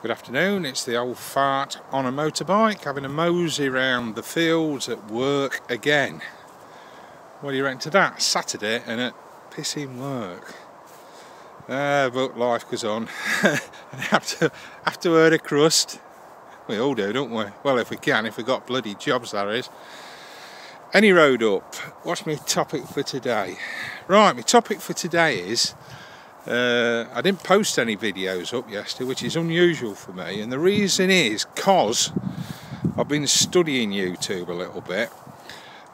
Good afternoon, it's the old fart on a motorbike having a mosey round the fields at work again. What do you reckon to that? Saturday and at pissing work. Uh, but life goes on. have to have to earn a crust. We all do, don't we? Well, if we can, if we've got bloody jobs, that is. Any road up. What's my topic for today? Right, my topic for today is uh, I didn't post any videos up yesterday, which is unusual for me, and the reason is because I've been studying YouTube a little bit,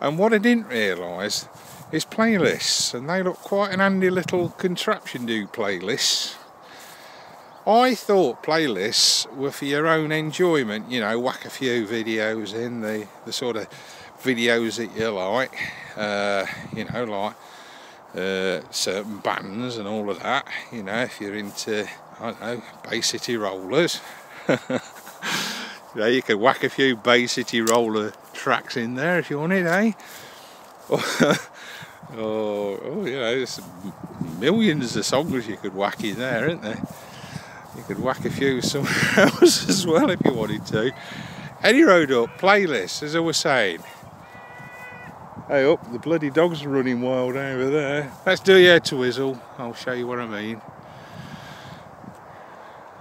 and what I didn't realise is playlists, and they look quite an handy little contraption do playlists. I thought playlists were for your own enjoyment, you know, whack a few videos in, the, the sort of videos that you like, uh, you know, like uh, certain bands and all of that. You know, if you're into, I don't know, Bay City Rollers, you know, you could whack a few Bay City Roller tracks in there if you wanted, eh? or, oh, you know, there's millions of songs you could whack in there, aren't there? You could whack a few somewhere else as well if you wanted to. Any road up, playlist, as I was saying. Hey up, the bloody dog's are running wild over there. Let's do your to whistle. I'll show you what I mean.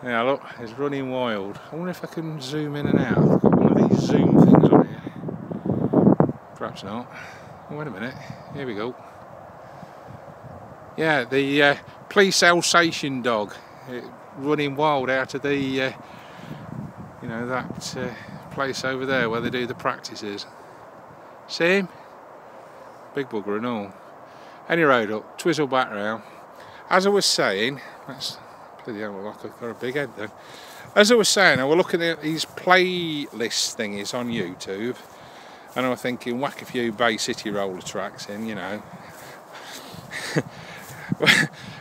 Yeah, look, it's running wild. I wonder if I can zoom in and out. I've got one of these zoom things on here. Perhaps not. Oh, wait a minute. Here we go. Yeah, the uh, police Alsatian dog it, running wild out of the, uh, you know, that uh, place over there where they do the practices. See him? Big bugger and all. Any road up, twizzle back round. As I was saying, that's bloody hell, like I've got a big head then. As I was saying, I was looking at these playlist thingies on YouTube, and I was thinking, whack a few Bay City roller tracks in, you know.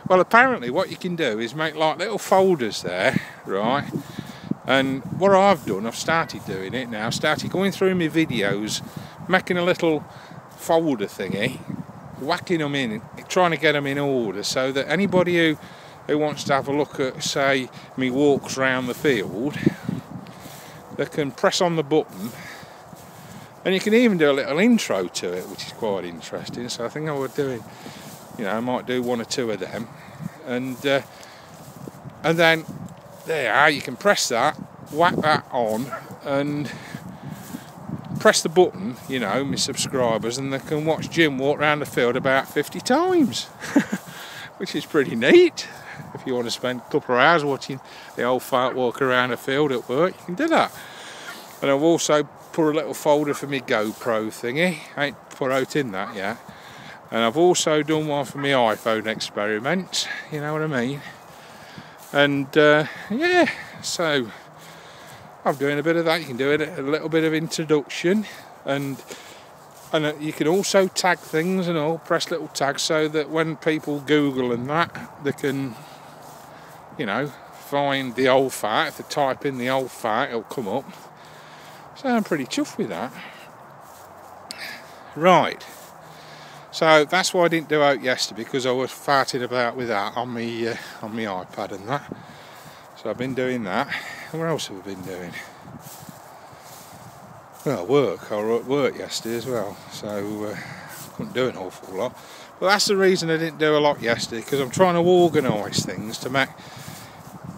well, apparently, what you can do is make like little folders there, right? And what I've done, I've started doing it now, started going through my videos, making a little folder thingy, whacking them in, trying to get them in order so that anybody who, who wants to have a look at, say, me walks around the field, they can press on the button and you can even do a little intro to it, which is quite interesting. So I think I would do it, you know, I might do one or two of them. And, uh, and then there, you can press that, whack that on, and press the button, you know, my subscribers, and they can watch Jim walk around the field about 50 times, which is pretty neat. If you want to spend a couple of hours watching the old fart walk around the field at work, you can do that. And I've also put a little folder for my GoPro thingy. I ain't put out in that yet. And I've also done one for my iPhone experiments, you know what I mean? And uh, yeah, so I'm doing a bit of that. You can do it a little bit of introduction, and and uh, you can also tag things and all. Press little tags so that when people Google and that, they can, you know, find the old fart. If they type in the old fart, it'll come up. So I'm pretty chuffed with that. Right. So that's why I didn't do out yesterday because I was farting about with that on me uh, on my iPad and that. So I've been doing that. What else have I been doing? Well, work. I at work yesterday as well, so uh, couldn't do an awful lot. But that's the reason I didn't do a lot yesterday, because I'm trying to organise things to make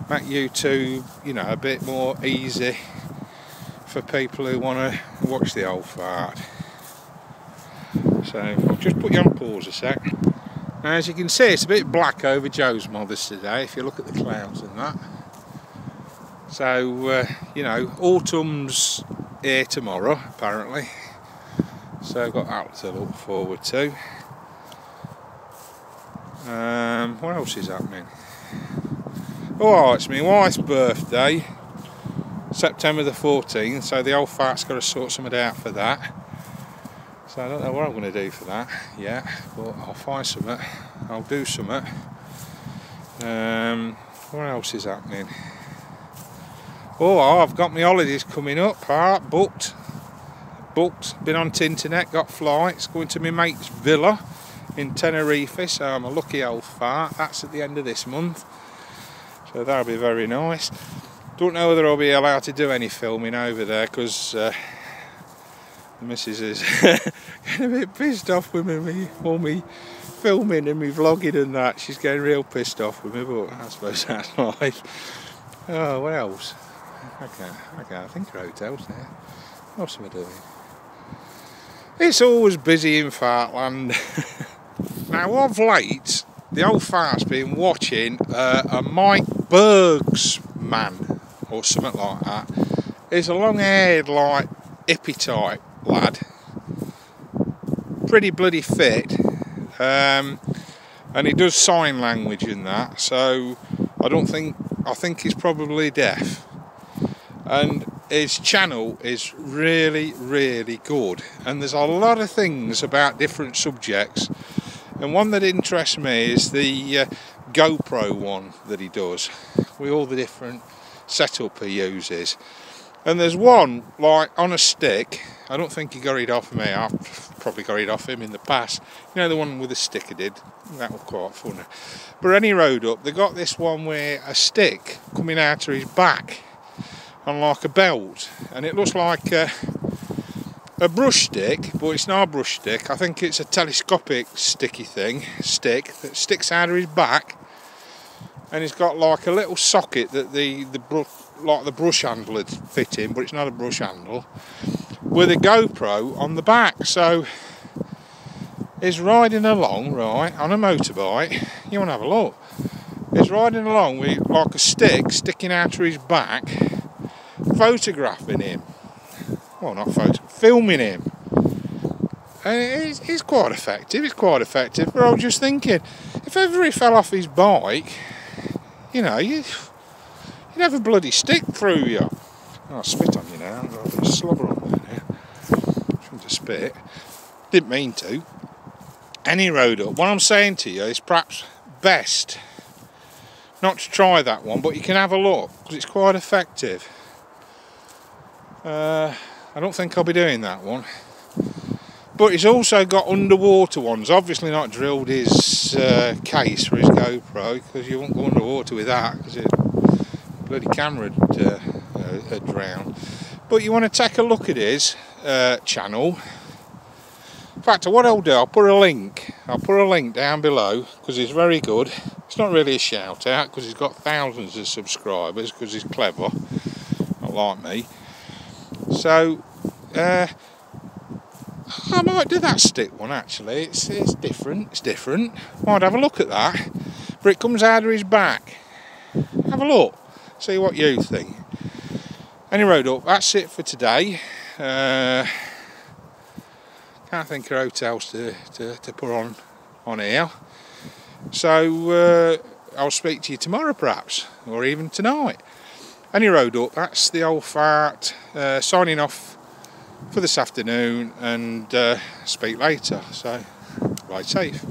make YouTube, you know, a bit more easy for people who want to watch the old fart. So I'll just put you on pause a sec. Now, as you can see, it's a bit black over Joe's mothers today, if you look at the clouds and that. So, uh, you know, autumn's here tomorrow, apparently. So I've got that to look forward to. Um, what else is happening? Oh, it's my wife's birthday, September the 14th, so the old fart's got to sort something out for that. So I don't know what I'm going to do for that yet, but I'll find something. I'll do something. Um, what else is happening? Oh, I've got my holidays coming up. Ah, booked. Booked. Been on Tinternet, got flights. Going to my mate's villa in Tenerife, so I'm a lucky old fart. That's at the end of this month. So that'll be very nice. Don't know whether I'll be allowed to do any filming over there because uh, the missus is getting a bit pissed off with me, all me filming and me vlogging and that. She's getting real pissed off with me, but I suppose that's life. Oh, what else? I can't, I think of hotels there. What else am I doing? It's always busy in Fartland. now, of late, the old fart's been watching uh, a Mike Bergs man or something like that. He's a long haired, like, hippie type lad. Pretty bloody fit. Um, and he does sign language in that, so I don't think, I think he's probably deaf. And his channel is really, really good. And there's a lot of things about different subjects. And one that interests me is the uh, GoPro one that he does with all the different setup he uses. And there's one like on a stick. I don't think he got it off me. I've probably got it off him in the past. You know the one with the stick did. That was quite funny. But any road up, they got this one where a stick coming out of his back on like a belt, and it looks like a, a brush stick, but it's not a brush stick. I think it's a telescopic sticky thing, stick that sticks out of his back, and it's got like a little socket that the the brush like the brush handle would fit in, but it's not a brush handle, with a GoPro on the back. So he's riding along, right, on a motorbike. You want to have a look. He's riding along with like a stick sticking out of his back, photographing him. Well, not photo, filming him. And it's, it's quite effective, it's quite effective. But I was just thinking, if ever he fell off his bike, you know, you You'd have a bloody stick through you. Oh, I'll spit on you now. I've got a slobber on there now. Trying to spit. Didn't mean to. Any road up. What I'm saying to you is perhaps best not to try that one, but you can have a look because it's quite effective. Uh, I don't think I'll be doing that one. But he's also got underwater ones. Obviously not drilled his uh, case for his GoPro because you won't go underwater with that because it bloody camera uh, uh, had drowned. But you want to take a look at his uh, channel. In fact, what I'll do, I'll put a link. I'll put a link down below because he's very good. It's not really a shout out because he's got thousands of subscribers because he's clever, not like me. So, uh, I might do that stick one actually. It's, it's different. It's different. Might have a look at that. But it comes out of his back. Have a look. See what you think. Any road up, that's it for today. Uh, can't think of hotels to, to, to put on on here. So uh, I'll speak to you tomorrow perhaps, or even tonight. Any road up, that's the old fart. Uh, signing off for this afternoon and uh, speak later. So, ride safe.